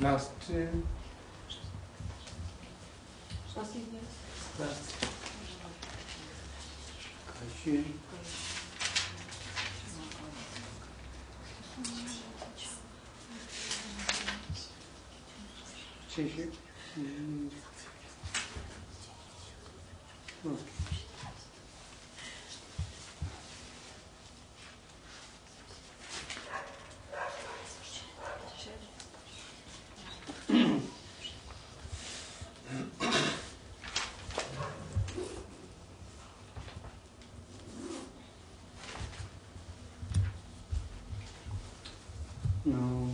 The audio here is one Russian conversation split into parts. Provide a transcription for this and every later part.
Last. Uh, Последний раз. last. Question. Check it. Mm. Okay. Now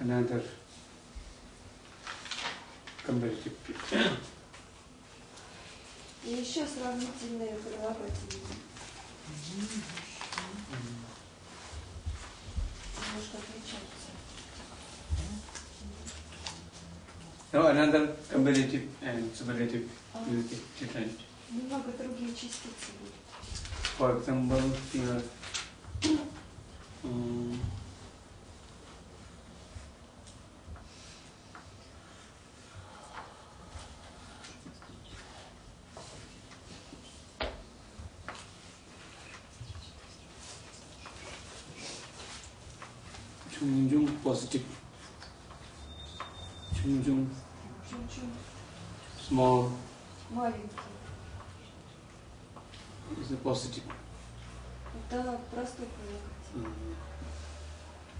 another comparative. И еще сравнительные прилагательные. Немножко отличаются. Now another comparative and superlative will be different. Немного другие частицы будут. For example, here,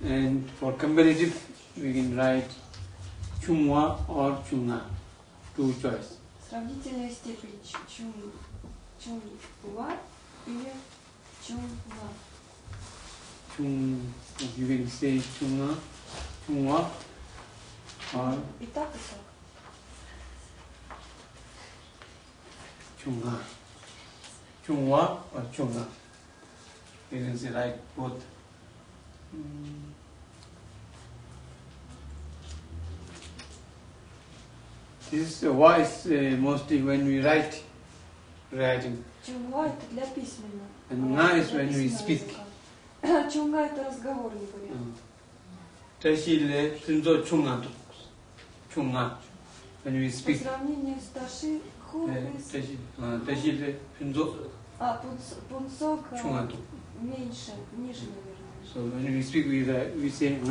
And for comparative, we can write chungwa or chunga, two choice. Сравнительная степень чу- чун, чунва или чунва. Chung, you can say chunga, chungwa, or И так, и так. chunga. Chungwa or chunga. You can say like both. This voice uh, mostly when we write, writing. Чунва это для письменного. And nga is when we speak. Чунга это разговорный вариант. Ташиле tunzo chunga to. Chunga. When we По speak. сравнению с Таши, Ху, Ташиле Ташиле tunzo а пунцок а, chunga to. меньше, наверное. So when we speak, we we say. В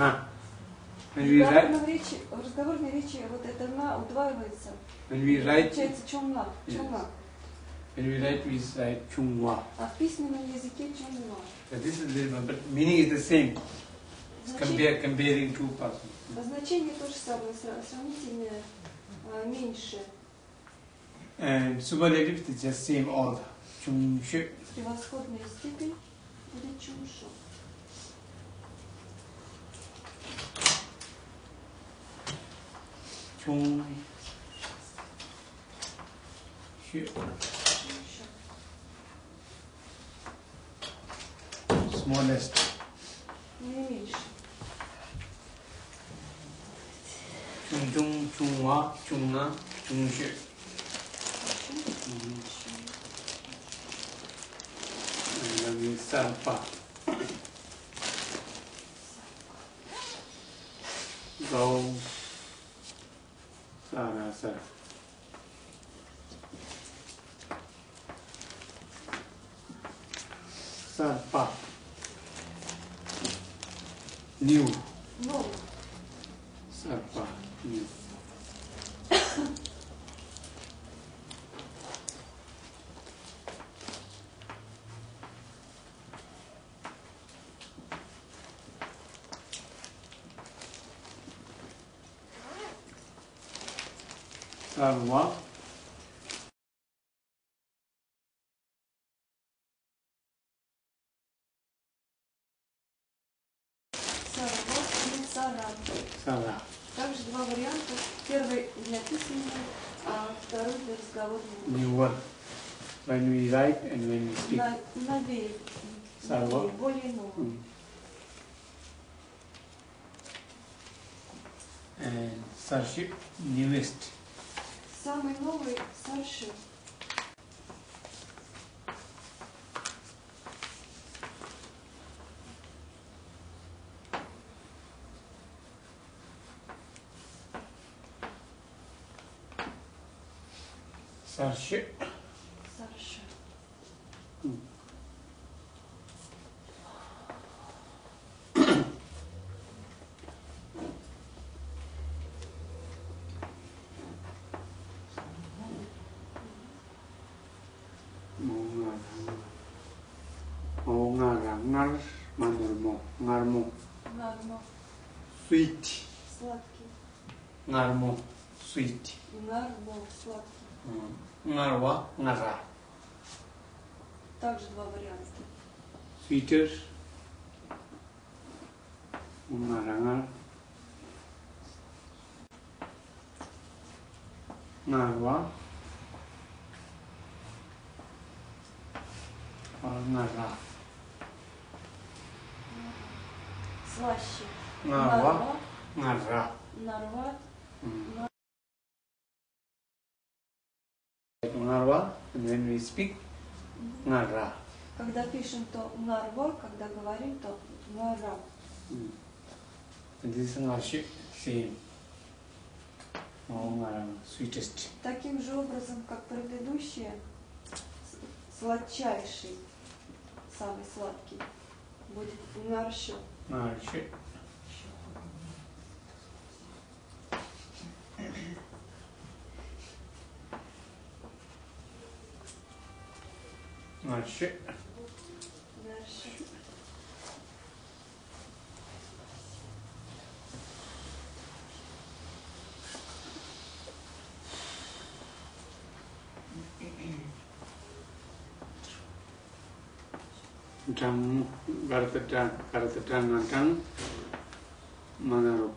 When we write, речи, в разговорной речи вот это на удваивается. when we write, Получается Yes. чунга. when we write, we write chungwa. А в письменном языке чунга. So this is the but meaning is the same. It's compare comparing two persons. значение то же самое, сра- сравнительное а, меньше. And superlative is just same. Chung shi. Превосходная степень будет 中穴。Smallest. Inch. 中中中啊，中啊，中穴。那你三八。高。Tá, não, sério. Sarpa. New. New. moi. Sarşı. Sarşı. Hı. Sweet. Sweet. Ngarwa ngara Также два варианта. ngar ngarwa और ngara Слаще. Нарва. ngara Нарва. ngarwa and when we speak ngara Когда пишем, то нарва, когда говорим, то нара. and this is ngashi same. Sweetest. Таким же образом, как предыдущие, сладчайший, самый сладкий, будет нарщу. ngashi ngashi Нарщу. dang garata dang garata dang dang manar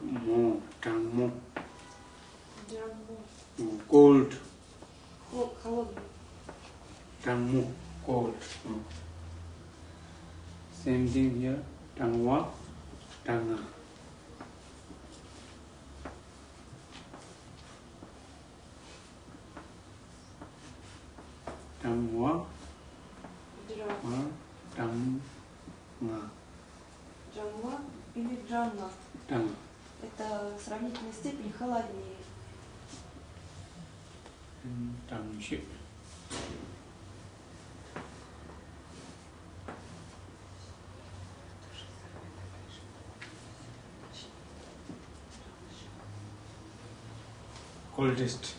mo Mo cold same thing here dang wa dang dang wa Джа. wa dang nga Джамва или джанна. dang Это сравнительная степень холоднее. dang shi coldest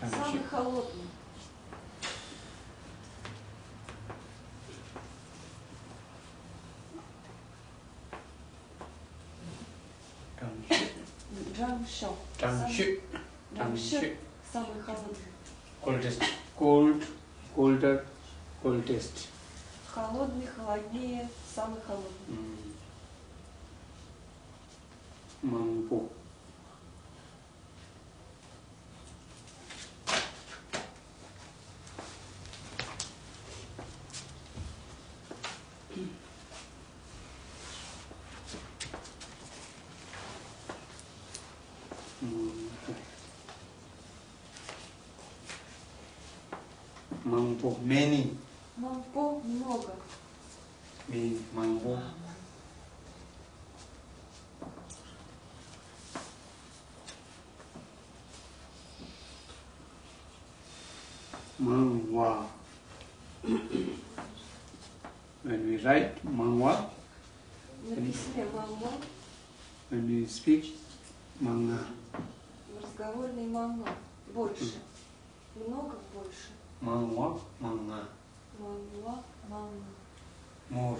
Самый холодный. shi Джамшо. dang Самый- холодный. coldest cold colder coldest Холодный, холоднее, самый холодный. mangpo mangwa when we write mangwa На письме мамма, when we speak manga в разговорной мамма. Больше. Много больше. mangwa manga Мамма, мамма. more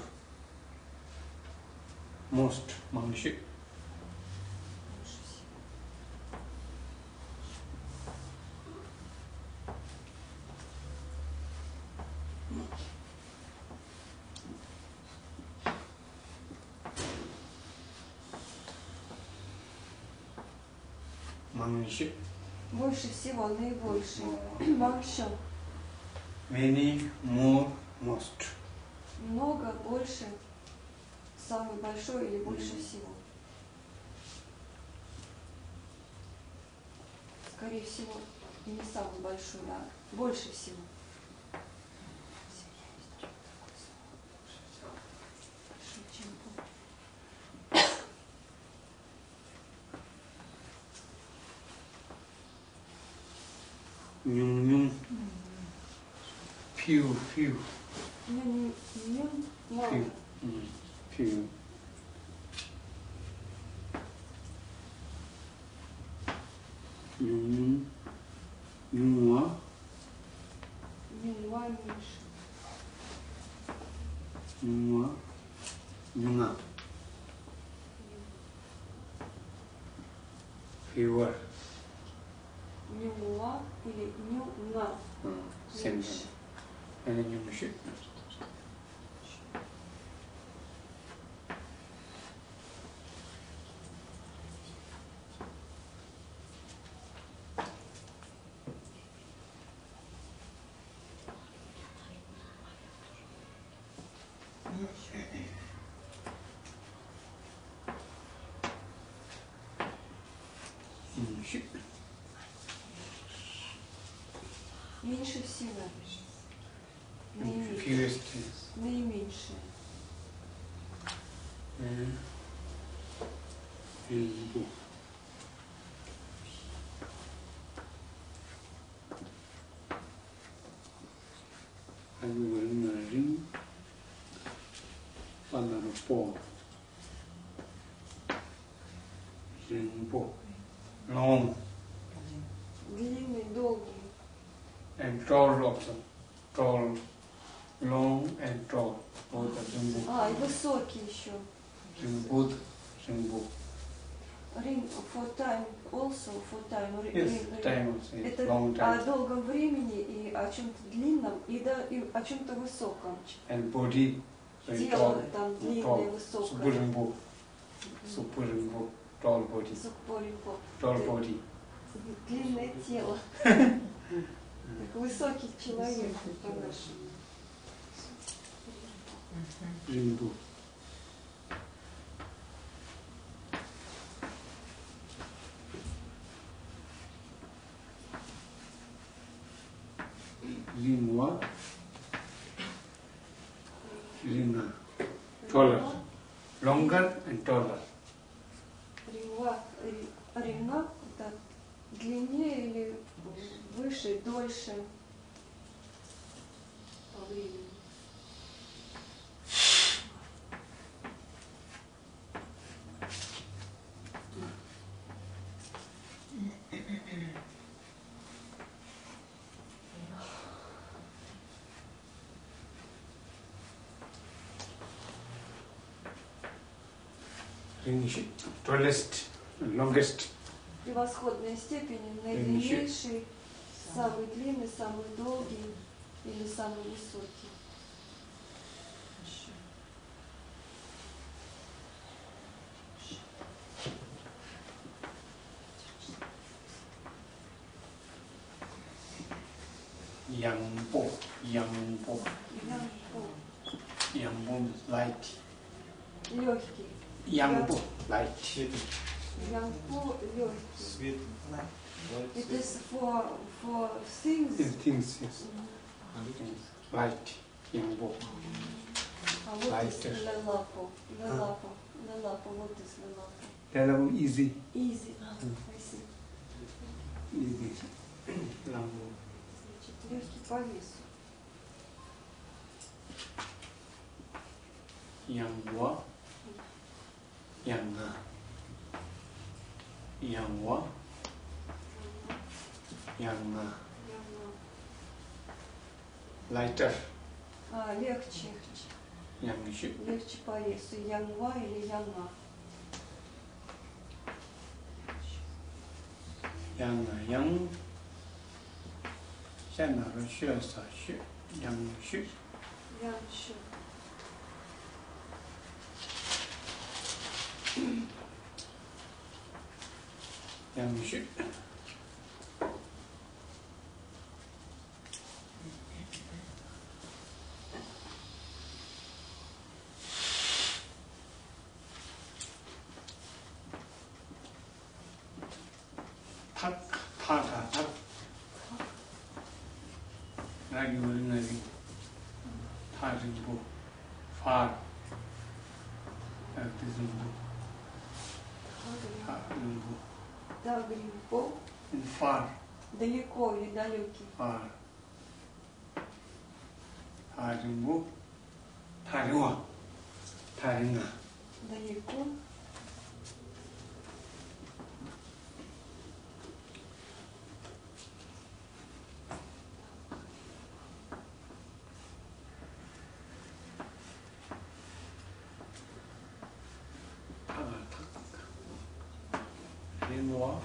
most mangshi Mangshi Больше всего, наибольше. Мамшо. many more most Много, больше. Самый большой или больше всего. Скорее всего, не самый большой, а больше всего. 융융 피우 피우. 융융 뭐? 피우 음, 피우. Меньше всего. Наименьшее. Наименьшее. Mm. Bạn là nó bò. Ring bò. Long Длинный, долгий. and tall also. Tall. Long and tall. Both are ring bò. А, и высокий еще. Ring both. Ring bò. Ring for time also for time. Ri- Yes, ring- ring. time also. Yes, Это long о time. долгом времени и о чем-то длинном, и, да, и о чем-то высоком. And body. Тело там длинное, tall. высокое. Ring bò. Tall body. Tall. Длинное тело. Как высокий человек по-нашему. Bò. Taller. Longer and taller. Ринга, ри- ринга это длиннее или выше, дольше по времени. And longest. Превосходной степени наидлиннейший, самый длинный, самый долгий или самый высокий. for, for things. These things, yes. Light. Yangbo. А вот Lighter. is лелапо. Лелапо. Лелапо. Вот is лелапо. Hello, easy. Easy. А, спасибо. Easy. Lambo. Значит, легкий по весу. Yangwa. Yanga. Yangwa. Yanına. Lighter. А, легче. Yanlışı. Легче по весу. Янва или яна? Yanına. Yan. Sen ara şurası aşı. Yanlışı. Yanlışı. Yanlışı. Yanlışı. 아, 아주 뭐 다른 와 다른 나. 나 읽고. 아, 다. 내 놓아.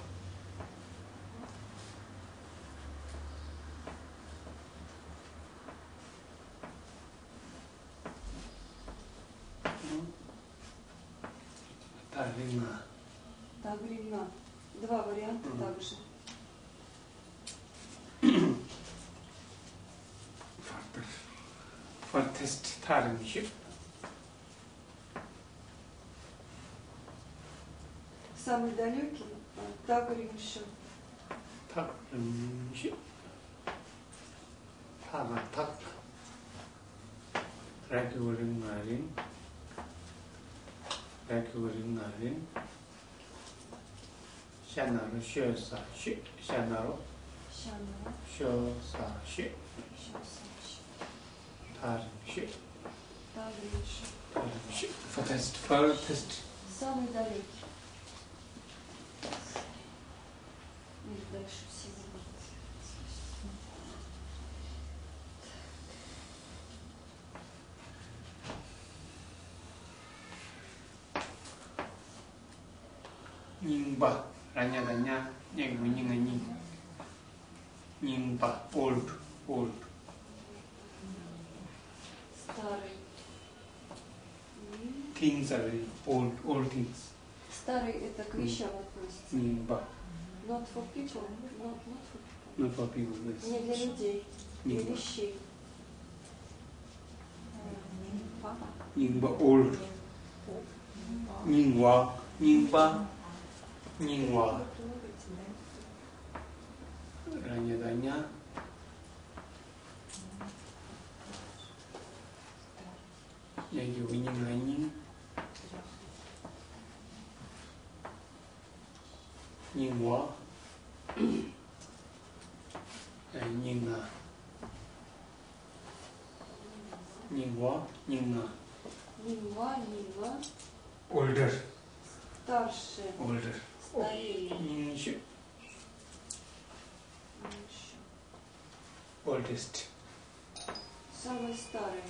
Тавина. Тавина. Два варианта mm. -hmm. также. for test tarnship. Самый далекий э, Тагринши. Тагринши. Тагатак. Радиорин Марин. Тагринши. 白骨人那人，下那个学啥学，下那个学啥学，他人学，他人学，他人学，for test for test。Sonra da là nhà nhìn với nhìn là nhìn nhìn bờ old old Старый. Things are very old old things Старый это к вещам относится. nhìn bờ Not for people. Not, not for people. not for people yes Не для людей, для nhìn bờ вещей. Папа. nhìn bờ old nhìn qua nhìn qua là nhìn là nhìn qua nhìn là Нинва, Нинва. older Старше. older Старее. nhìn sự Меньше. oldest Самый старый.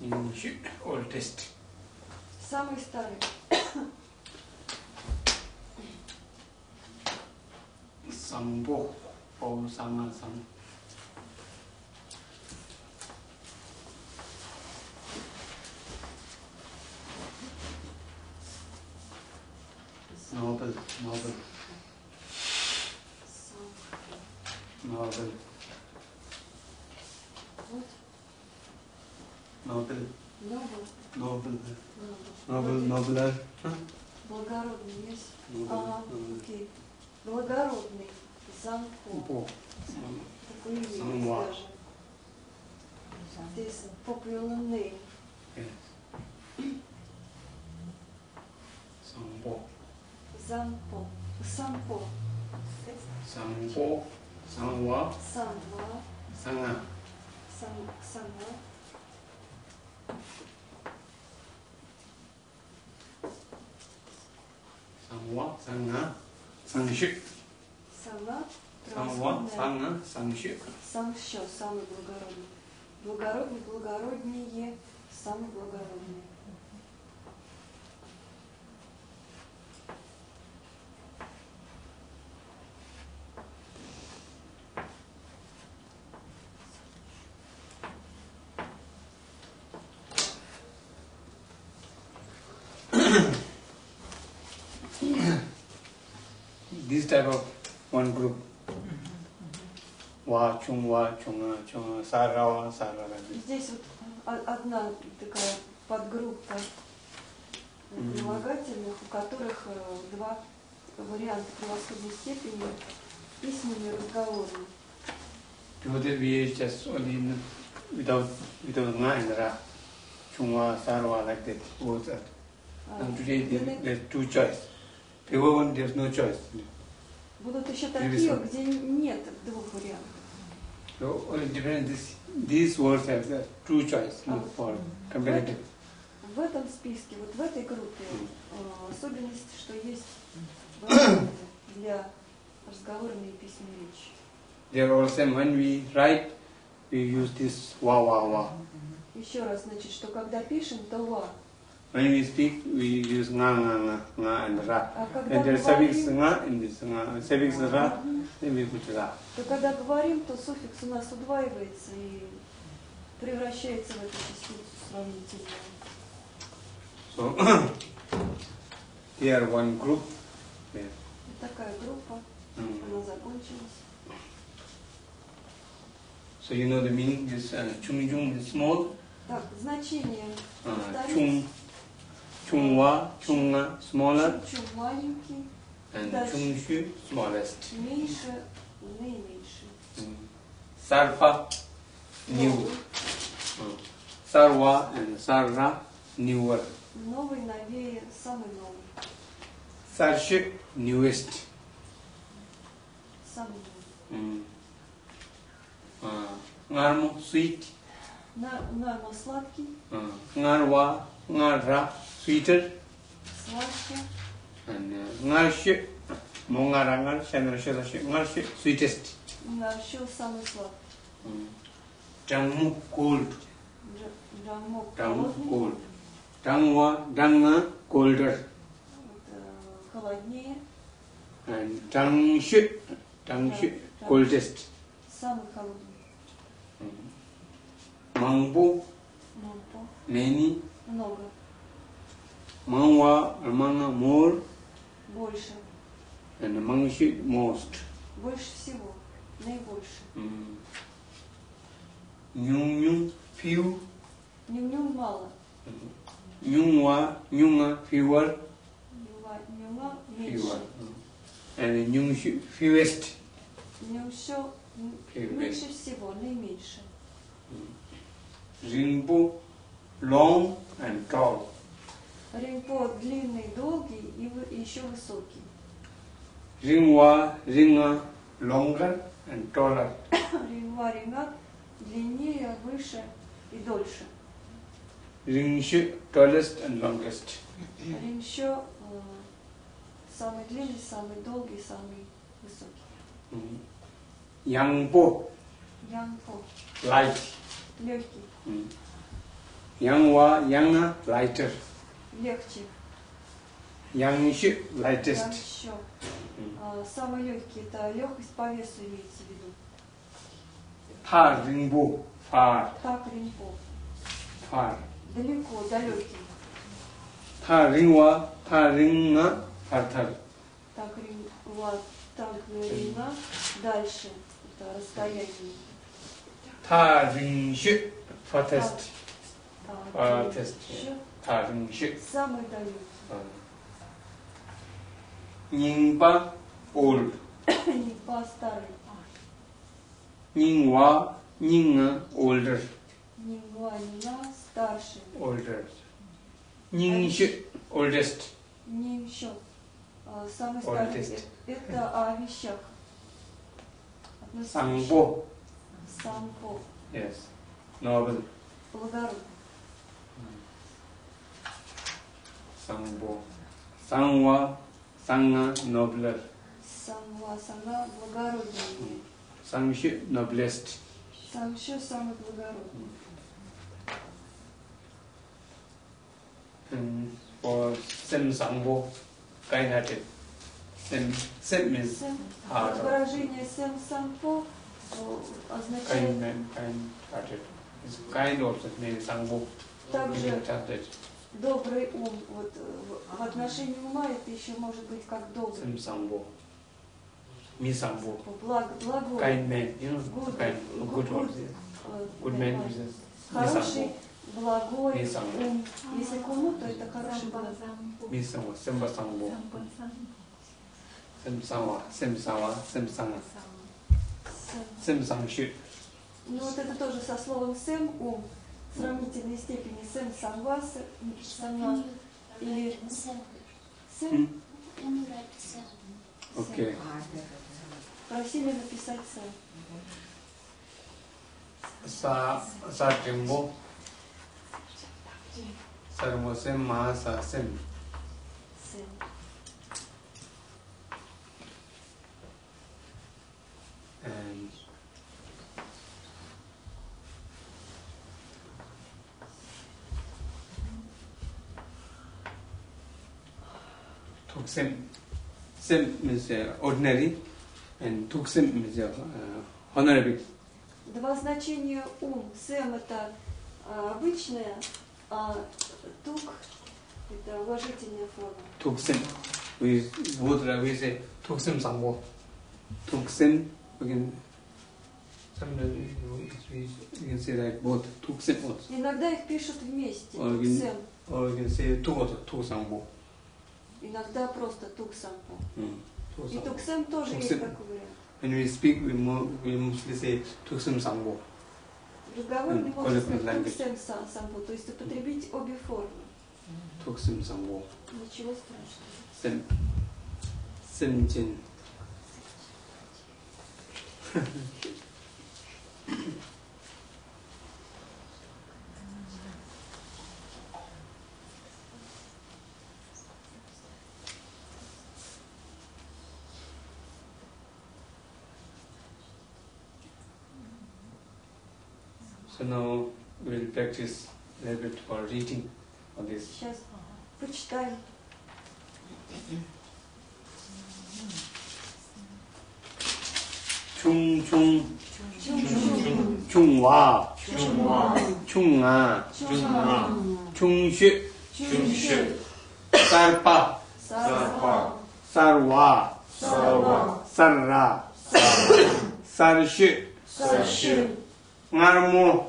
nhìn sự oldest Самый старый. Empuk, 三 Самва. sanga Сам, сама. samwa sanga sangshik Сама. самwa православная. sanga sangshik Сам еще самый благородный. Благородный, благороднее, самый благородный. this type of one group chung wa chung chung sara wa sara Здесь вот одна такая подгруппа прилагательных, у которых э, два варианта превосходной степени письменный и разговорный. That we just only n- without without ra, chungwa, sarwa like that that. А, And today there, there's two choice. Before one there's no choice. Будут еще такие, где нет двух вариантов. So different this these words have the two choice no, Ah. for comparative. В этом списке, вот в этой группе, э, особенность, что есть варианты для разговорной и письменной речи. They are all same. When we write, we use this wa wa wa. Еще раз, значит, что когда пишем, то ва. When we speak, we use nga nga nga nga and ra. А когда And there's suffix говорим, nga in this nga, suffix ra, then we put ra. то когда говорим, то суффикс у нас удваивается и превращается в эту частицу сравнительную. So here one group. There. Вот такая группа, Mm. она закончилась. So you know the meaning is uh, chung chung is small, Так, значение uh, повторюсь. chung chungwa chunga smaller, Чуть-чуть маленький, and Дальше. chungshu smallest. меньше, наименьший. Mm. Sarpa new, Новый, uh, sarwa and sarra newer. новый, новее, самый новый. Sarshi newest. Самый новый. Mm. Uh, ngarmo sweet, На, нано сладкий, uh, ngarwa ngarra sweeter. сладкий, And uh, ngarshi mongarangar chandrashirashi ngarshi sweetest. еще самый сладкий. Mm. Jangmu cold, Дж- Джамок jangmu холодный, cold. Dangwa danga colder. это холоднее, And dangshi dangshi coldest. самый холодный. Mangbu Монпо, many, много, mangwa manga more, больше, and mangshi most. больше всего, наибольше. Mm. Nyung nyung few, Нюм-нюм мало, nyungwa nyunga fewer, нюма, нюма fewer. меньше. And nyungshu fewest. Нюм все Февраль. меньше всего, наименьше. Ringbu long and tall. Римпо длинный, долгий и, вы- и еще высокий. Ringwa ringa longer and taller. Римва римат длиннее, выше и дольше. Ringshu tallest and longest. Римщо э, самый длинный, самый долгий, самый высокий. Yangbo Янпо light. легкий. Yangwa yanga lighter. Легче. Yangshu lightest. Янщо. Mm. А, самый легкий это легкость по весу имеется в виду. Far ringbu far Так римпо. far. Далеко, далекий. Far ringwa far ringa farthar. Так римва, так рина. Дальше. Это расстояние. Far ringshu farthest. Так, Farthest. Far ringshu. Самый далекий. Nyingba old. По старый. Nyingwa nyinga older. Нимва, нина, старший. Older. Ningshu oldest. Нимщо. А, Самый старый. Это о вещах. Sangbo. Сампо. Yes. Noble. Благородный. Sangbo. Sangwa sanga nobler. Самва, сама благороднее. Sangshu noblest. Самщо самый благородный. And for sem sangbo, kind-hearted. Sem, sem means Сэм. heart. Выражение сэм сампо э, означает Kind man, kind-hearted. It's kind also means sangbo. также Kind-hearted. добрый ум. Вот э, в- отношении ума это еще может быть как добрый. Sem sangbo. Me sangbo. Благ, благой. Kind man, you know, Good. kind, good Good. also. э, Good man is Хороший, благой ум. Если к уму, то это хороший благой. Me sangbo, semba sangbo. Sem sangwa, sem sangwa, sem sangwa. Сэм. Sem sangshu. Ну вот это тоже со словом сэм, ум, сравнительной степени сэм самва, с- сама, или сэм, М? Ему нравится. Окей. просили написать сэм. Са са тембо. Сармо сем ма са сем. сэм. And Tuksem. Sem means uh, ordinary and tuksem means uh, honorific. Два значения ум. Сэм это а, обычное, а тук это уважительная форма. Tuksem. We both uh, we say tuksem sambo. Tuksem we can sometimes we, we, we can say like both tuksem also. Иногда их пишут вместе. Ой, тук вин- сэм. Or we can say tu also tu sambo. Иногда просто тук сампо. Mm. И туксем тоже есть такой вариант. When we speak, we, mo- we mostly say tuksem sambo. В разговоре М, можно colloquial сказать language. туксем са- сампо, то есть употребить обе формы. Tuksem sambo. Ничего страшного. Sem. Sem now we'll practice a little bit for reading on this. Yes. Which time? 충충 충와 충아 충슈 사르파 사르와 사르라 사르슈 ngamu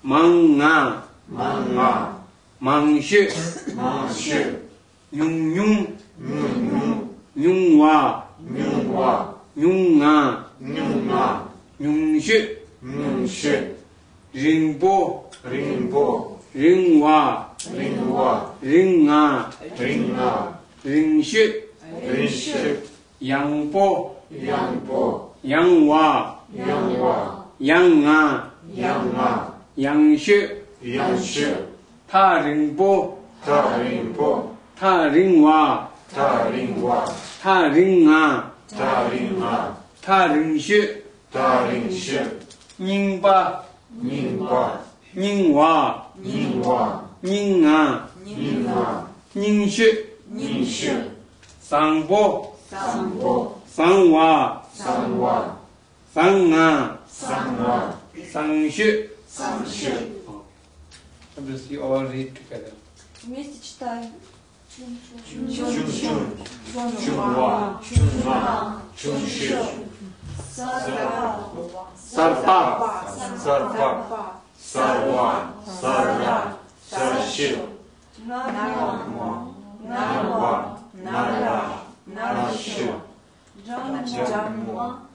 蒙啊蒙啊，蒙学蒙雪，永永永娃永娃永哇，永啊永啊，永学永学，人波人波，人娃人娃，人啊人啊，人雪人雪，阳波阳波，阳娃阳娃，阳啊阳啊。杨雪，杨雪，塔林波，塔林波，塔林娃，塔林娃，塔林啊，塔林啊，塔林雪，塔林雪，宁巴，宁巴，宁娃，宁娃，宁啊，宁啊，宁雪，宁雪，桑波，桑波，桑娃，桑娃，桑啊，桑啊，桑雪。Самши. Obviously, all read together. Вместе читаем. Чум-чум. Чунва. Чунва. Чунши. Сарва. Sarpa, Сарва. Сарва. Сарва. Сарши. Нарва. Нарва. Нара. Нарши. Джамма.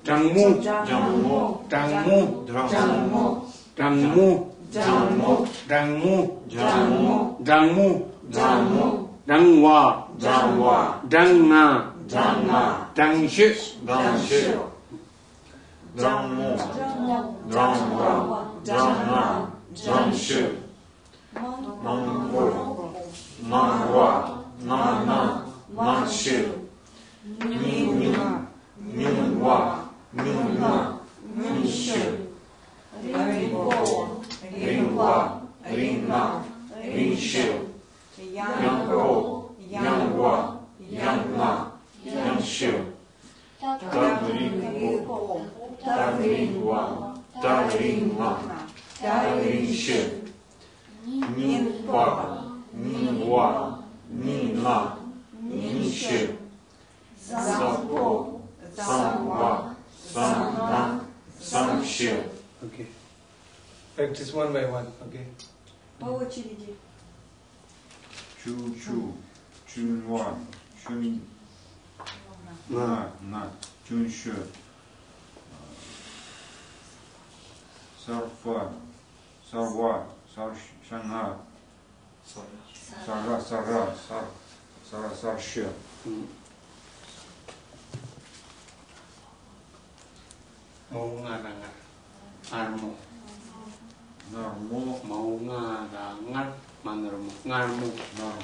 Jangmu, Джаммо. Jangmu, Джаммо. Rangmu. Rangmu. Rangmu. Rangmu. Rangmu. Rangmu. Rangwa. Rangwa. Rangna. Rangna. Rangshu. Rangshu. Rangmu. Rangwa. Rangna. Rangshu. Mangwa. Mangwa. Nana. Manshu. Nyingwa. Nyingwa. Nyingwa. Nyingwa. Nyingwa. рівень полу, рівень ла, Янго, на, рівень щил, ян рол, ян ва, Нинпа, на, ян Practice one by one. Okay. По очереди. Чу-чу, чунва, чун, На. на, чуншо. Сарфа, сарва, саршана, сара, сара, сар, сара, сарше. Mau ngarangan. Armo. Нармо, Mau ngarangan. Manarmo. Ngarmo. нар,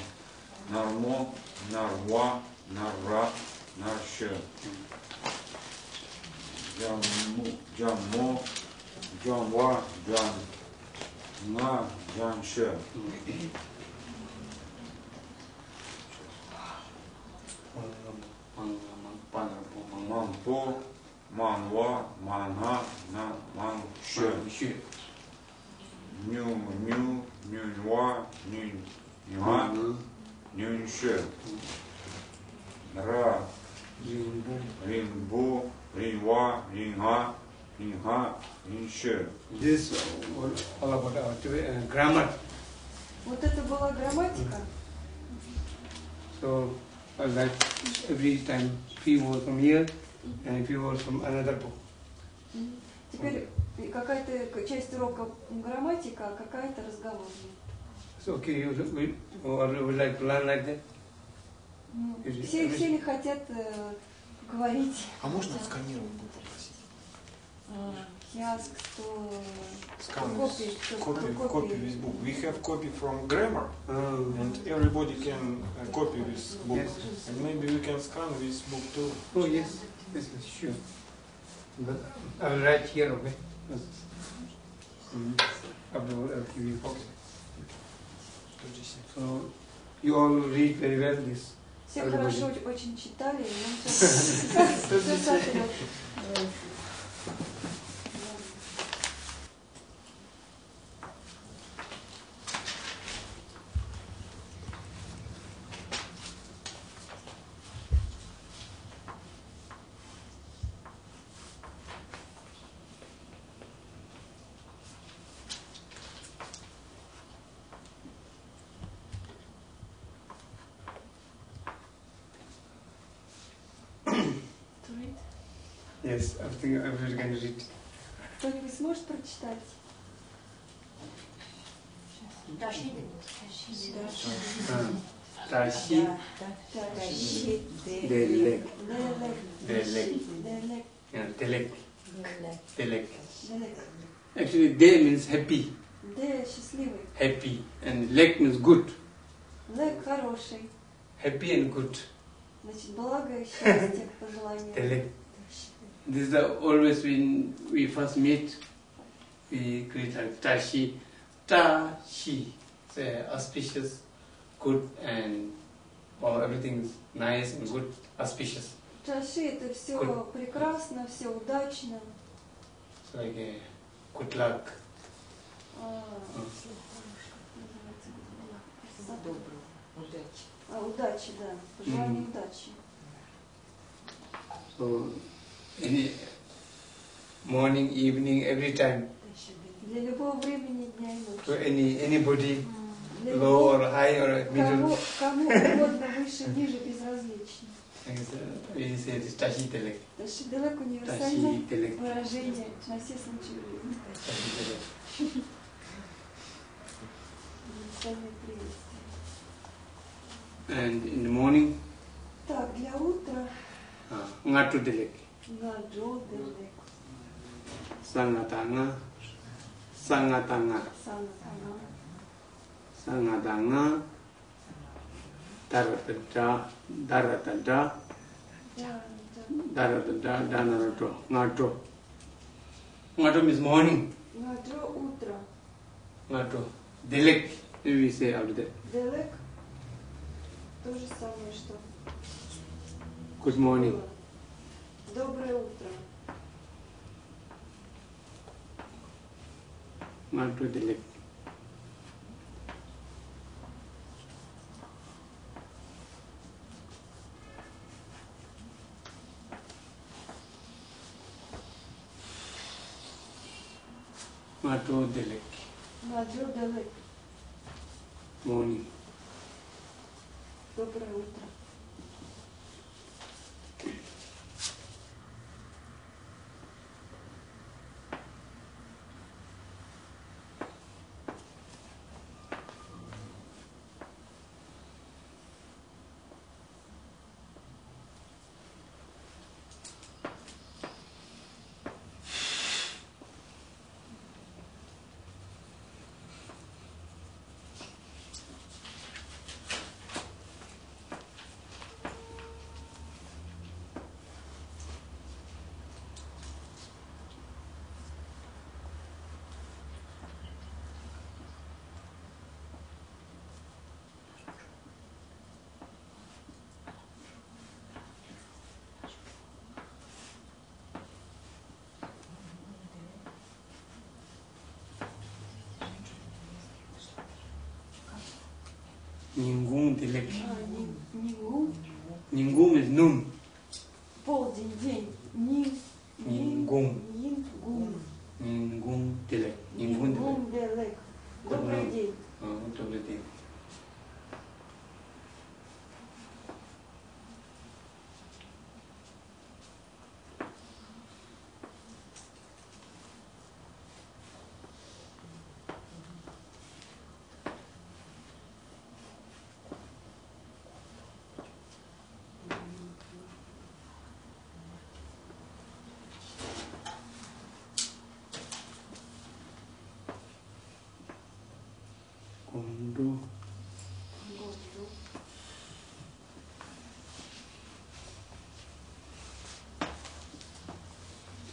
нармо, нарва, нарра, нарше. Джамму, джаммо, джамва, джам, на, джанше. Манто, манва, манга, на, манше. Ши. Ню, ню, нюньва, нюнь, нюа, нюньше. Ра, Римбу. ринбу, ринва, ринга, ринга, ринше. This all about uh, grammar. Вот это была грамматика. So like every time few words from here and few words from another book. Теперь какая-то часть урока грамматика, а какая-то разговорная. So okay, you we, or would like to learn like that? Ну, Или- Все, все ли хотят э, говорить? А можно отсканировать будет попросить? Яск, кто... Scan Copy, copy, copy. copy this book. We have copy from grammar, Um, and everybody can uh, copy this book. Yes. And maybe we can scan this book too. oh yes, yes, sure. But I will write here, okay? Mm. You. Okay. So you all read very well this. Все хорошо оч- очень читали, и нам все think everybody can read. Кто-нибудь сможет прочитать? Tashi, Тащи. Делек, Делек. Делек, Делек. Делек. Actually, De means happy, Де счастливый. happy, and Lek means good, Лек хороший. happy and good. Значит, благо и счастье пожелания. Delek. This is the always when we first meet, we greet like Tashi, Tashi, say auspicious, good, and well, everything is nice and good, auspicious. Чаши это все Good. прекрасно, все удачно. So like uh, good luck. А, Mm. называется, А, удачи, да. Пожелание Мгм. удачи. So any morning, evening, every time Для любого времени дня и to ночи. any anybody, Для low любого, or high or кому, middle. кому угодно, выше, ниже, безразлично. Like uh, we say this Tashi Delek, Таши далеко универсальное Tashi Delek, выражение на все случаи жизни. Tashi Delek. Универсальное приветствие. And in the morning, Так, для утра uh, Ngatu Delek, на Джо Делек. Sangatanga. Sangatanga. Sangatanga. Daratadra. Daratadra. Daratadra. Danaratro. Ngatro. Ngatro means morning. Ngatro utra. Ngatro. Delek. We say out there. Delek. То же самое, что... Good morning. Доброе утро. Мальту Делек. Мальту Делек. Мальту Делек. Мони. Доброе утро. Ningún, dile. Ningún. Ningún es num.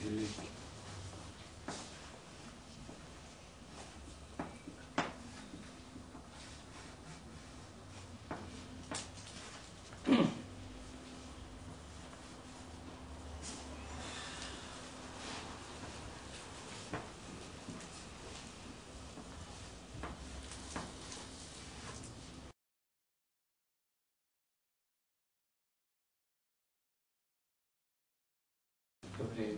Delek. Добрый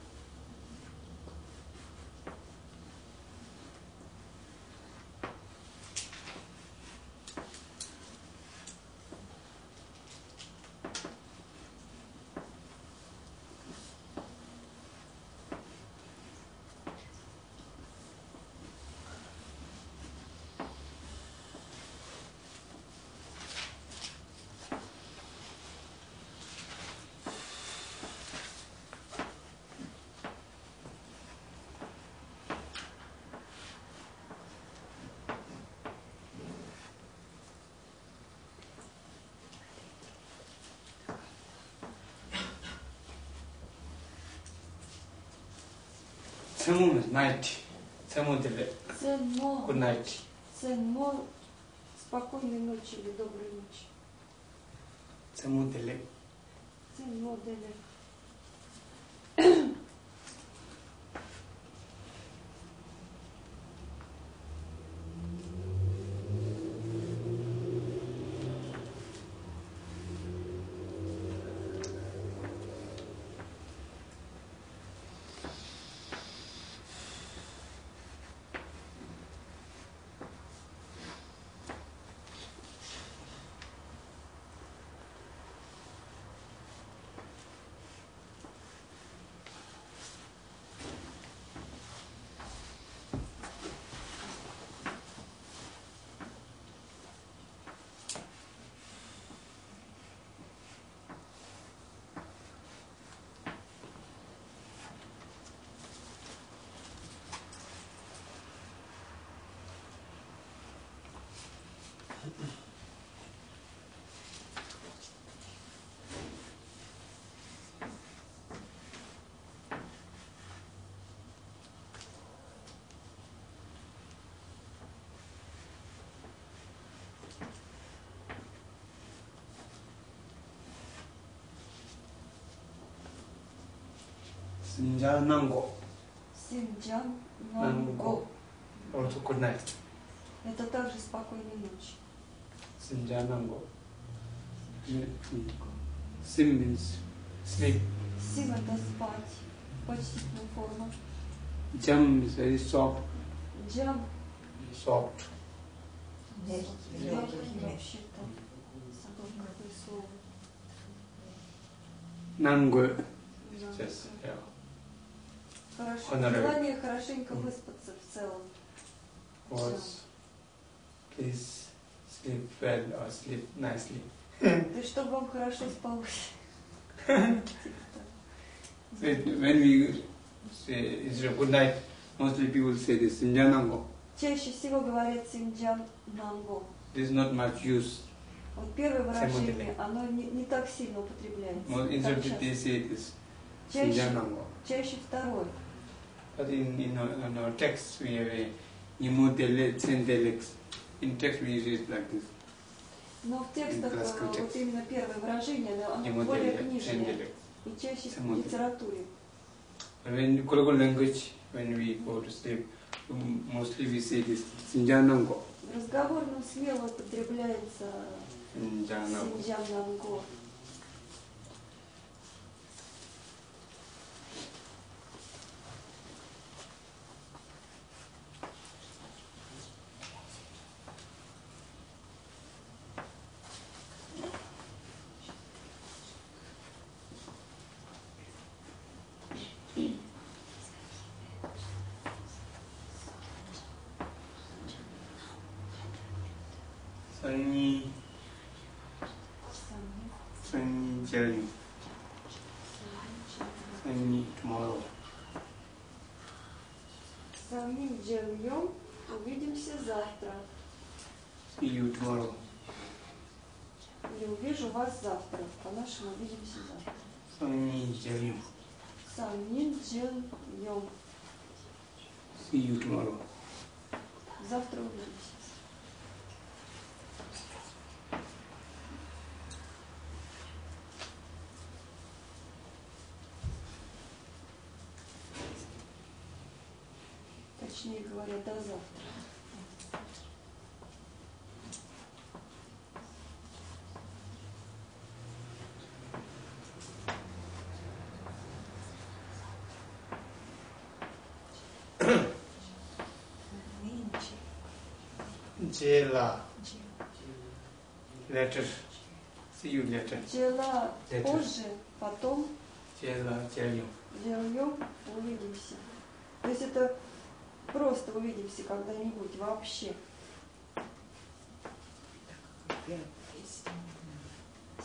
Semon is night. Semon Delek. Ценно. Good night. Спокойной ночи или доброй ночи. Semon Delek. Ценно Делек. Sinja Nango. Синджан Нанго. Нанго. Also good night. Это также спокойной ночи. Sinjanango. Sim means sleep. Сим это спать. Почтительная форма. Jam is very soft. Джам Soft. мягкий вообще-то. Забыл какое слово. Nango. Да. Just, yeah. Хорошо. Honorary. Желание хорошенько выспаться в целом. Was please sleep well or sleep nicely. То есть, чтобы вам хорошо спалось. Так. So it- when we say of good night, mostly people say this Sinjanango. Чаще всего говорят симджан нанго. This is not much use. Вот первое выражение, оно не, не так сильно употребляется. Так of they say this Чаще, чаще второе. But in, in, our, in our text we have a Tsendelex. In text we use it like this. Но в текстах э, вот именно первое выражение, оно- оно более книжное и чаще в литературе. When Korakol language, when we go to sleep, um, mostly we say this Sinjanango. В разговорном смело употребляется Sinjanango. симджан нанго. Sunny, Сами. Sunny journey, sunny tomorrow. Самим джельем увидимся завтра. See you tomorrow. Или увижу вас завтра. По-нашему увидимся завтра. Sunny journey. Самим джельем. See you tomorrow. Завтра увидимся. Точнее говоря, до завтра. Jela. Later. See you later. Это- позже, потом Jela journey. Живем, увидимся. То есть это просто увидимся когда-нибудь вообще.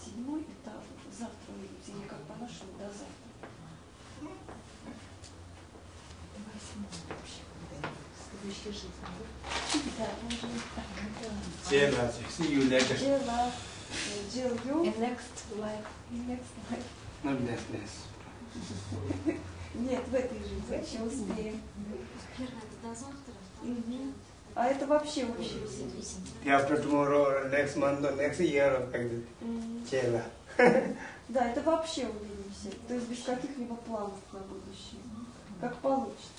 Седьмой этап. Завтра увидимся. Или как по-нашему, до завтра. Да, можно и так. Jela. See you later. Дела. Живем. In next life. Next life. Not less, less. Нет, в этой жизни еще успеем. Наверное, это до завтра. Мгм. А это вообще вообще все. After tomorrow or next month next year this. Мгм. Jela. Да, это вообще увидимся. То есть без каких-либо планов на будущее. Как получится.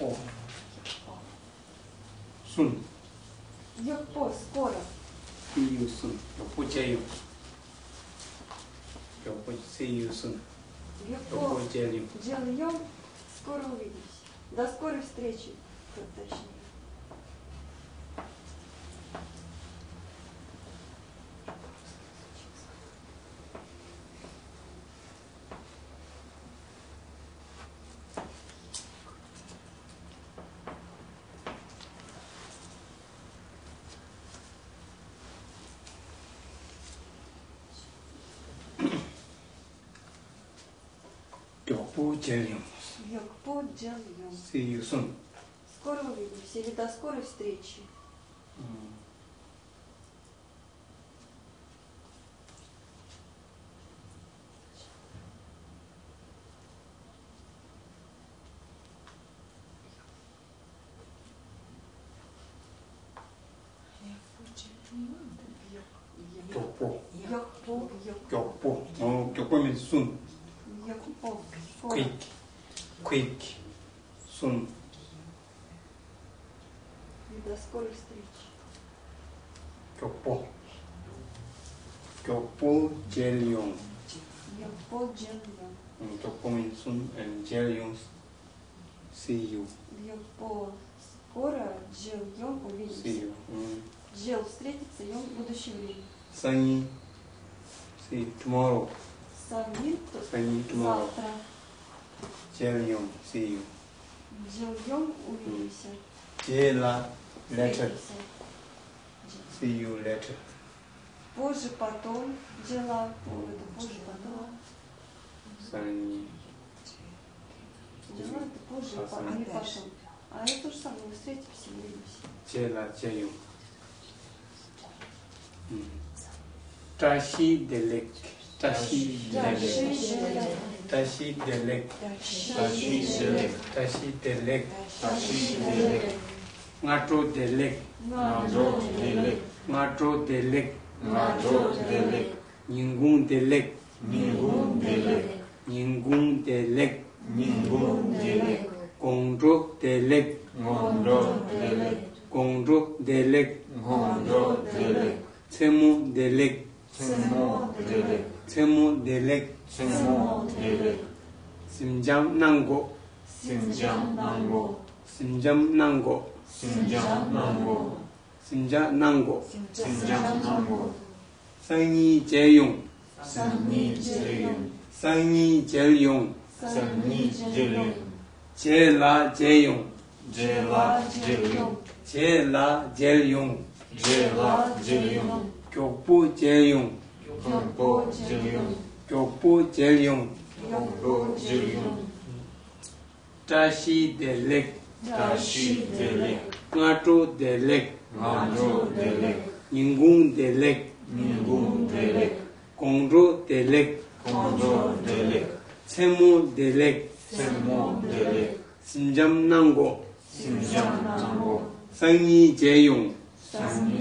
Oh. Soon. Йопо, скоро. You soon. Yopuchayu. Yopu, see you soon. Йопо. Джельем, скоро увидимся. До скорой встречи, точнее. Джальем. Йокпо Джальем. See you soon. Скоро увидимся или до скорой встречи. Йокпо, Йокпо. Йокпо, Yokpo Йокпо soon. Sunny. See tomorrow. То Sunny tomorrow. завтра. Jelyong see you. Йон увидимся. Jela later. See you later. Позже, потом, дела, позже, потом. Sunny. Дела это позже, А а сами не дальше. потом. А это то же самое, мы встретимся, увидимся. Jela Jelyong. Mm. Tachydelec. Tachydelec. Tachydelec. Tachydelec. Tachydelec. Tachydelec. Ngatrodelec. Ngatrodelec. Ngatrodelec. Ngatrodelec. Ningundelec. Ningundelec. Ningundelec. Ningundelec. Gondrodelec. Gondrodelec. Gondrodelec. Gondrodelec. Tsemu delec. tsemo delek tsemo delek tsemo delek simjam nango. Simjam nango. Simjam nango. Simjam nango. Simjam nango. Simjam nango. Sanyi jeyong. Sanyi jeyong. Sanyi jeyong. Sanyi jeyong. Jela jeyong. Jela jeyong. Jela jeyong. Jela jeyong. 격보 제용 격보 제용 격보 제용 격보 제용 다시 델렉 다시 델렉 나토 델렉 나토 델렉 인공 델렉 인공 델렉 공조 델렉 공조 델렉 세모 델렉 세모 델렉 심잠난고 심잠난고 상이 제용 Gongdro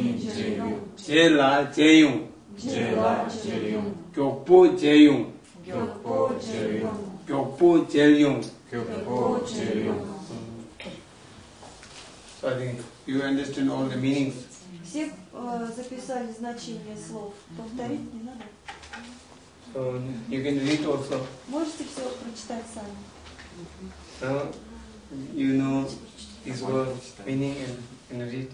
Delek. Kondo Delek. Tsemu Delek. Semo Delek. Simjam Nango. Sinjam Nango. Sanyi Jeyong. Sanni Jeyong. Jela Jeyong. Jela Jeyong. Gyokpo Jeyong. Gyopo Jeyong. Gyokpo Jeyong. Gyopo Jeyong. So I think you understand all the meanings. Все э, записали значение слов. Повторить не надо. So you can read also. Можете все прочитать сами. Now you know this word meaning and, and read.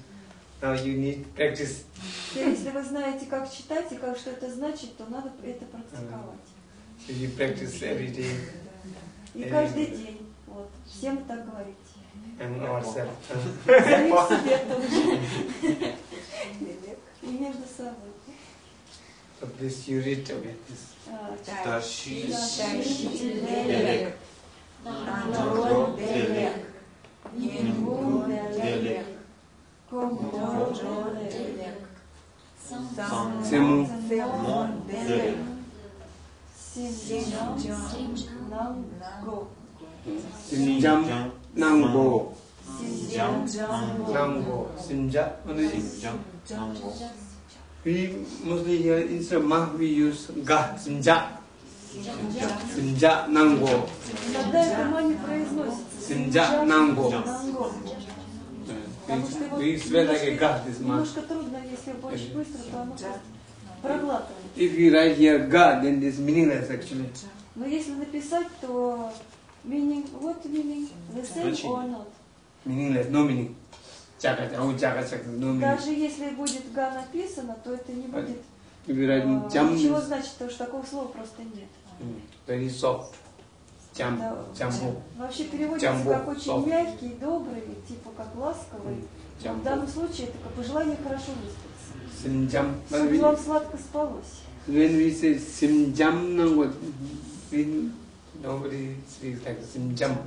Now you need practice. Теперь, если вы знаете, как читать и как что это значит, то надо это практиковать. So you practice every day И каждый день. Вот. Всем так говорите. and ourselves. Самим себе тоже. И между собой. so please you read with this. А, Tashi Tashi Delek. Nando Delek. Comodorelec. nango. Delec. Sinjango. Sinjam Nango. Nango. Sinja. Nango. We mostly here instead of mah we use ga sinja. Sinja Nango. Sinja Nango. Sinja Nango. Потому что like a ga this ma. немножко трудно, если очень быстро, то оно просто проглатывает. If you write here ga, then this meaningless actually. Но если написать, то meaning, what meaning? The same or not? Meaningless, no meaning. Jaga, oh jaga, jaga, no meaning. Даже если будет га написано, то это не будет If you write jam, ничего значит, потому что такого слова просто нет. mm, very soft. Jam, Да. jambo, Вообще переводится Джамбо, как очень soft. мягкий, добрый, типа как ласковый. Но в данном случае это как пожелание хорошо выспаться. But Чтобы вам сладко спалось. when we say simjam we, nobody speaks like simjam.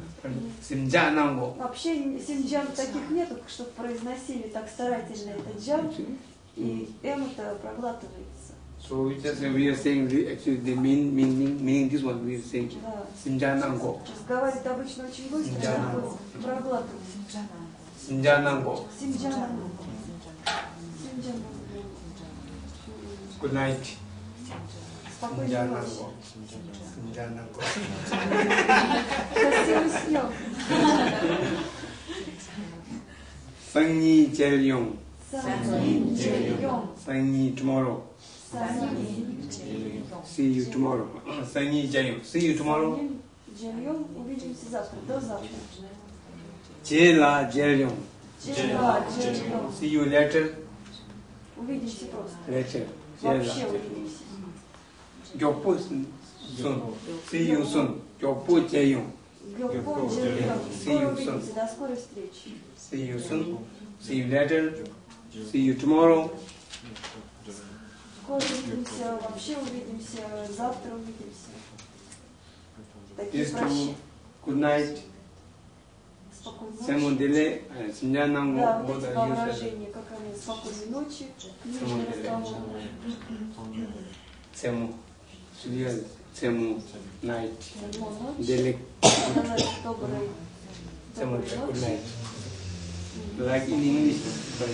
Simja nango. Вообще синджам таких нету, чтобы произносили так старательно это джам, и м это проглатывается. So we just we are saying the, actually the mean meaning meaning this one we are saying Да. simja nango. Разговаривать обычно очень быстро, Синджам. такой проглатывать. Simja nango. Синджам. Синджам. Good night. Спокойной Синджананго. ночи. Синджананго. Красивый снег. Sanyi Jelyong. Санин Джельон. Sanyi tomorrow. Санин See you tomorrow. Sanyi Jelyong. See you tomorrow. Санин Джельон. Увидимся завтра. До завтра. Jela Jelyong. Джела Джельон. See you later. Увидимся просто. Later. Вообще Jela. увидимся. Gyopo soon. See you soon. Gyopo Jelyong. Гёпо Джельон. See you Скоро soon. увидимся. До скорой встречи. See you soon. See you later. See you tomorrow. Скоро увидимся. Вообще увидимся. Завтра увидимся. Такие прощи. good night. Спокойной ночи. Семудиле. Синджананго. Да, вот эти выражения, как они спокойной ночи, книжный Самоделе. разговор. Ночь. Delek. Сказать доброй, Semu. доброй Good ночи. night. Like in English, but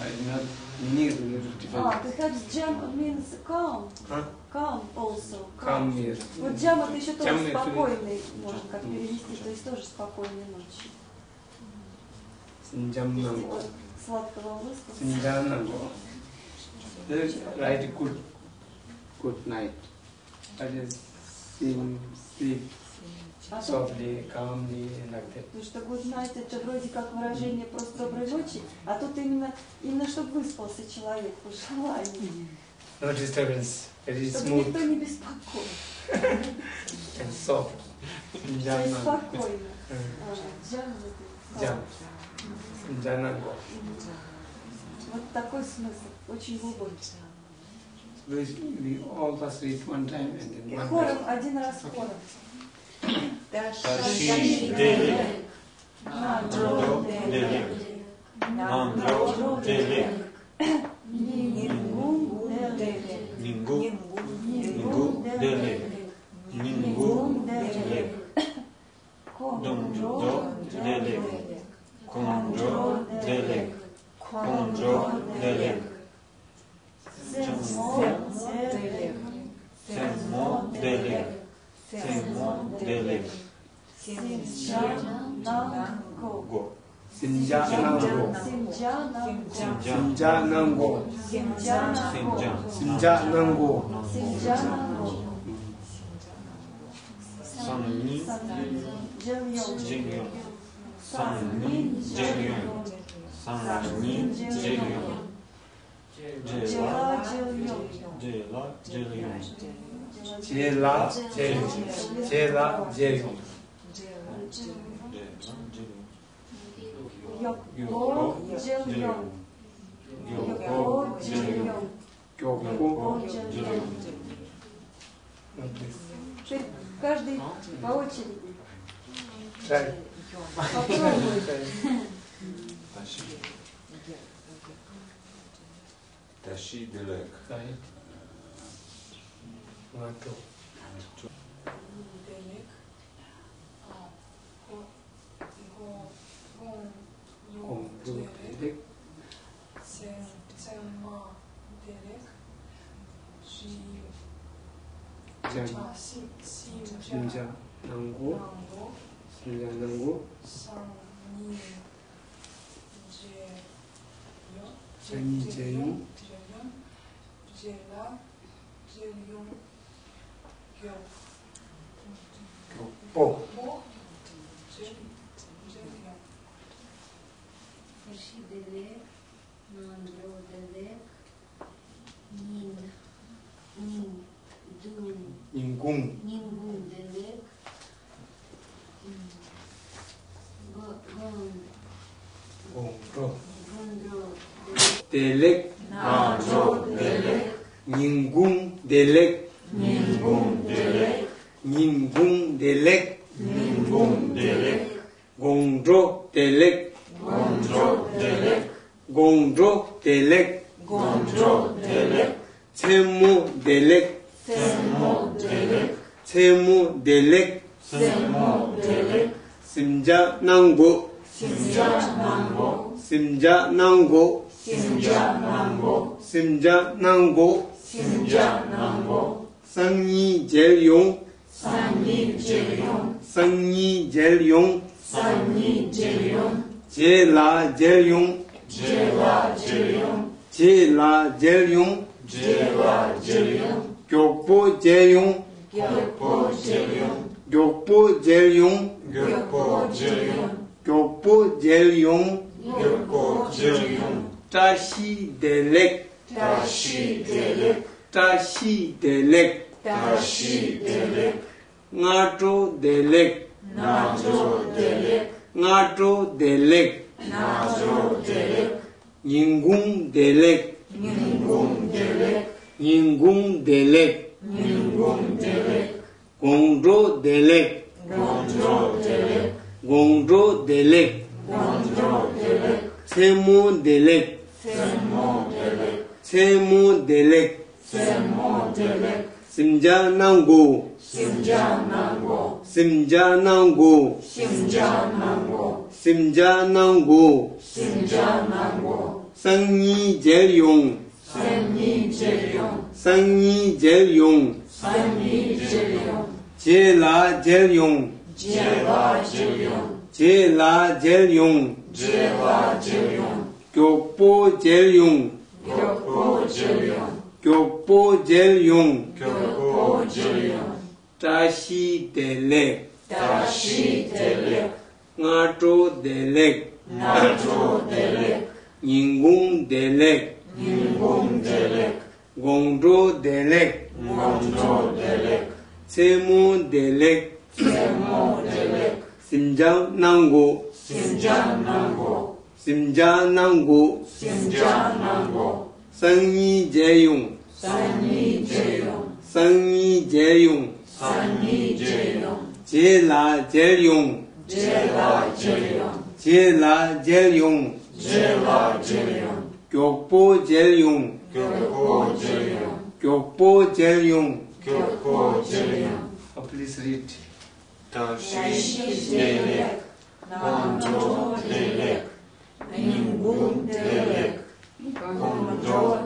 I not meaning is a little А, different. perhaps jam means calm. Huh? Calm also. Calm is Вот джам это еще тоже Jam спокойный, можно как перевести, то есть тоже спокойной ночи. Вот, Сладкого выспаться. Then write good, good night. Is sing, sleep А calmly, like that. потому что good night это вроде как выражение просто доброй ночи, а тут именно, именно чтобы выспался человек по желанию. No disturbance. Very Чтобы smooth никто не беспокоил. and soft. Sinjanango. спокойно. Mm. А, Jam. Sinjanango. Вот такой смысл, очень глубокий. We, all must read one time and then И one хором, один раз хором. 다시 델릭 만드로 델릭 만드로 델릭 닝구 델릭 닝구 닝구 델릭 닝구 델릭 동조 델릭 공조 델릭 공조 델릭 정모 델릭 정모 델릭 seront délivres. Simjanango. Simjanango. Simjanango. Simjanango. Simjanango. Sanmin Jengyon. Sanmin Jengyon. Sanmin Jengyon. Jela Jelion. Jela Jelion. Jelyong. Йоко джельон. Йоко джельон. Gyoko. Джельон. Not this. Теперь каждый по очереди. Try. Попробуй. Таши. Таши Делек. 중학교 안쪽 이백 아 이거 공유 대백 젠마 대백 쥐 젠자 심자 난고 심자 난고 상니 제요 제니제요 제라 제용 Oh. 교보 Perșidelec, Mandrodelec, Nin, Nin, Dun, Ningun, Ningundelec, Gond, Gondro, Gondrodelec, Ningún-delek. Ningún-delek. Ningún-delek. Gondro-delek. Gondro-delek. Gondro-delek. Gondro-delek. Temo-delek. Temo-delek. Temo-delek. Temo-delek. Simja-nango. Simja-nango. Simja-nango. Simja-nango. Simja-nango. Simja-nango. 상이 제용 상이 제용 상이 제용 상이 제용 제라 제용 제라 제용 제라 제용 제라 제용 교포 제용 교포 제용 교포 제용 교포 제용 교포 제용 교포 제용 다시 델렉 다시 델렉 tashi delek tashi delek ngato delek ngato delek ngato delek ngato delek ningung delek ningung delek ningung delek ningung delek gongro delek gongro delek gongro delek gongro delek semo delek semo delek semo delek Simja nango. Simja nango. Simja nango. Simja nango. Simja nango. Simja nango. Sangi Jeryong. Sangi Jeryong. Sangi Jeryong. Sangi Jeryong. Jela Jeryong. Jela Jeryong. Jela Jeryong. Jela Jeryong. Gyopo Jeryong. Gyopo Jeryong. Gyopo po jel yung kyo po jel yung ta shi de le ta shi de le nga tro de le nga tro de le nyingung de le nyingung de le gong tro de le gong tro de le se mo de le se mo de le simjang nang go simjang nang go simjang nang go simjang nang go sang yi je yung 三一皆用，三一皆用，三一皆用，皆来皆用，皆来皆用，皆来皆用，皆来皆用，脚步皆用，脚步皆用，脚步皆用，脚步皆用。Please read. Tavşiş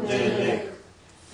neylek.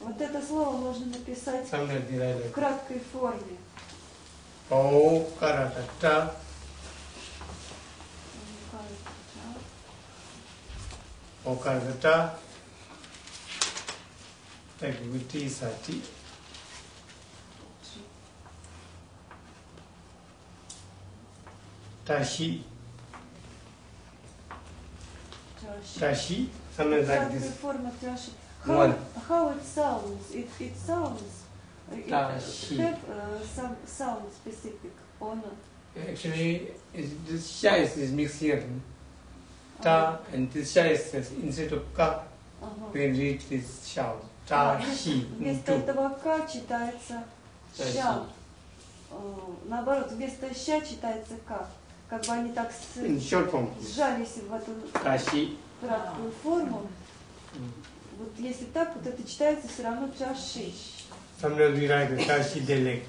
Вот это слово можно написать в краткой форме. Karatata, O karatata, like viti sati. Tashi, tashi, something like this. форма тяжи. How, how it sounds? It, it sounds. It have uh, some sound specific or not? Actually, is this shais is mixed here. Ta and this shais is instead of ka, we can read this shout. Ta, shi, Вместо этого К читается ща. Э, Наоборот, вместо ща читается К. Как бы они так сжались в эту краткую форму. Вот если так, вот это читается все равно чаши. Sometimes we write tashi delek.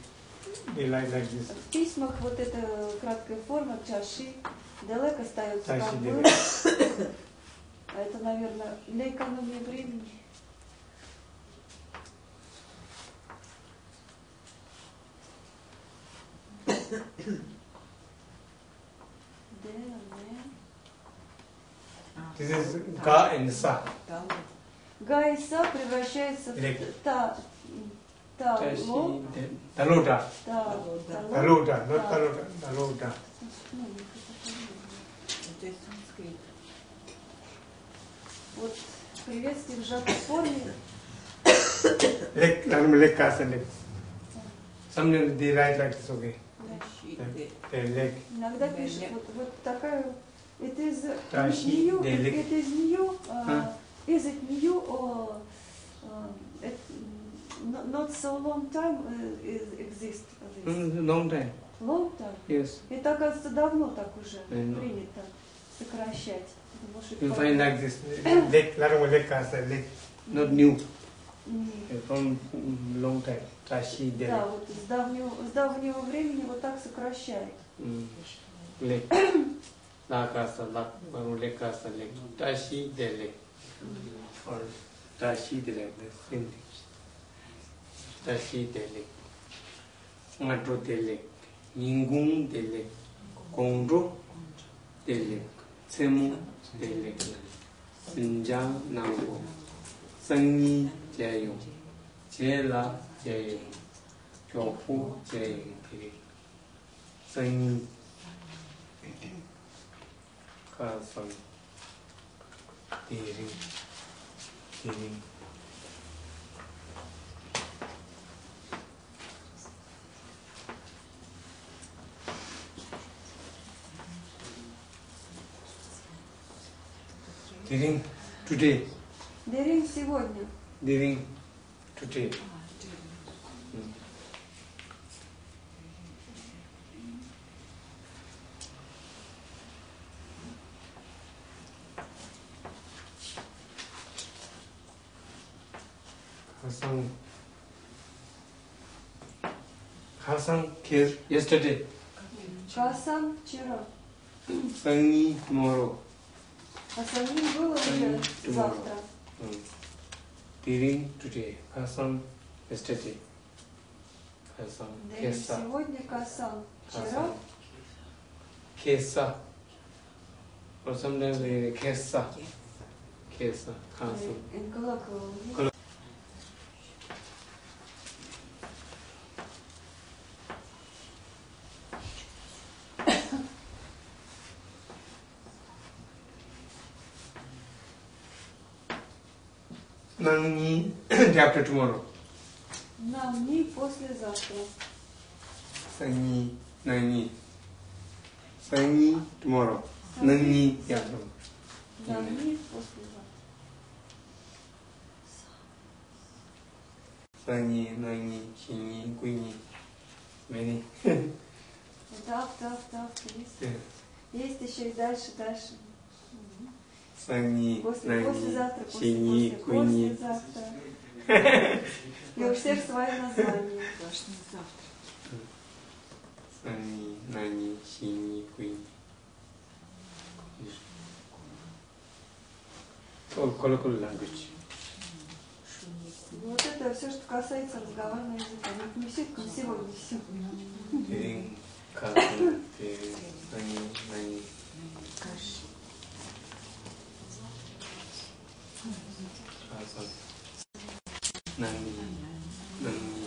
They like like this. В письмах вот эта краткая форма чаши, далек остается Чаши как делек. было. А это, наверное, для экономии времени. Делек. This is ga and sa. Га и са превращается Лек. в та, та, Tashi, ло, del- daloda. та, та, ло. Daloda, not. Ну, как это Вот приветствие в сжатой форме. Lek kas and lek. Sometimes they write like this, okay. Иногда пишут вот, вот такая. Это из нее, это из нее, а, А? из от нее, о, а, это, no- not so long time uh, is- exist this. Mm, long time. Long time? Yes. Это, оказывается, давно так уже know. принято сокращать. You find like this. Leg, lateral leg as a leg. Not new. From mm, long time. Tashi Да, вот с давнего, с давнего времени вот так сокращает. Mm. Leg. Lakasa, lak, lekasa, leg. Tashi Delek. Or tashi delik, ngato delik, nyingung delik, gongro delik, tsemu delik, sinjang nangu, sangi jayung, jela jayung, gyoku jayung delik, sangi kasang delik, delik. Tiring today. Дерим сегодня. During today. Mm. Hassan. Hassan came yesterday. Касан вчера. Sunny tomorrow. А самим было уже Tomorrow. завтра. Mm. During today. Hassan yesterday. Hassan. Дерим Kesa. сегодня касан. Вчера Hassan. Kesa. Or sometimes they Kesa. Kesa. Hassan. in colloquial. Collo- Nani day after tomorrow. Нам не послезавтра. Sunny, Nani. Sunny tomorrow. Nani day after. Нам не послезавтра. Nani, Shini, Guini. Many. Это авто, авто, авто. Есть, есть еще и дальше, дальше. Shini, после, Guini. послезавтра. И у всех свое название. Nani, Shini, Guini. All colloquial language. Вот это все, что касается разговорного языка. Ну, не все, не сегодня все. During Kasan, during Nani, Nani. 那你那你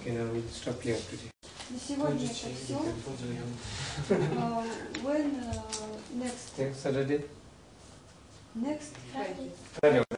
Okay, now we'll stop here today. На сегодня это все. when uh, next, Next Saturday? next Friday. Friday. Next Friday. Следующая пятница. Friday.